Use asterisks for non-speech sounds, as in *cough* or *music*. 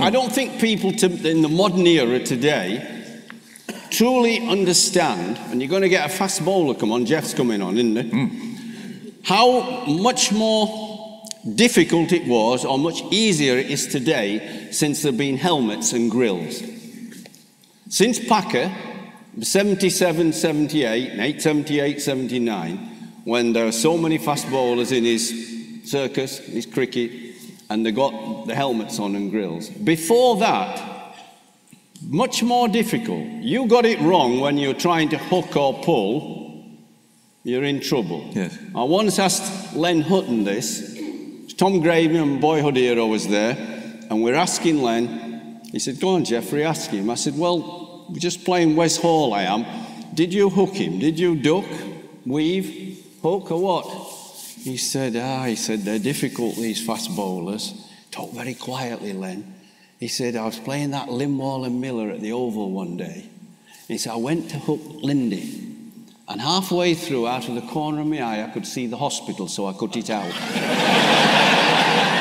I don't think people to, in the modern era today truly understand, and you're going to get a fast bowler come on, Jeff's coming on, isn't it? Hmm. How much more difficult it was, or much easier it is today since there have been helmets and grills. Since Packer, 77, 78, and 878, 79, when there were so many fast bowlers in his circus, his cricket, and they got the helmets on and grills. Before that, much more difficult. You got it wrong when you're trying to hook or pull, you're in trouble. Yes. I once asked Len Hutton this. Tom Graveney Boyhood Hero was there, and we're asking Len. He said, Go on, Geoffrey, ask him. I said, Well, we're just playing Wes Hall, I am. Did you hook him? Did you duck, weave, hook, or what? He said, Ah, he said, they're difficult, these fast bowlers. Talk very quietly, Len. He said, I was playing that Lindwall and Miller at the Oval one day. He said, I went to hook Lindy, and halfway through, out of the corner of my eye, I could see the hospital, so I cut it out. *laughs*